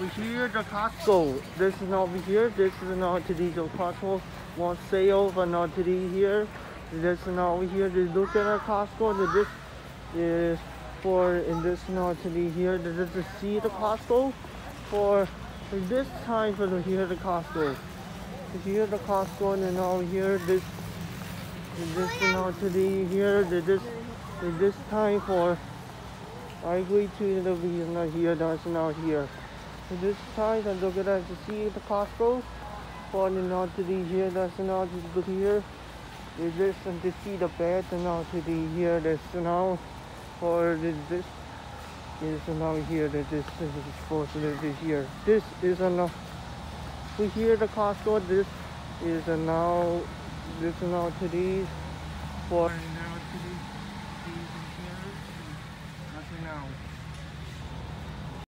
we hear the Costco. This is not over here. This is not to the Costco want sale for not to here. This is not over here. Just look at our Costco. This is for this not to the here. This is to see the Costco for this time for the here the Costco. Hear the Costco and then over here this this not to the here. This this time for I agree to the reason not here. That's not here this time I'm going to see the Costco for the not to the here that's now just here. Is this and to see the bed and now to the here that's now for this. This is now here that this is supposed to be here. This is enough we hear the Costco this is now this is now today's for now today's here nothing now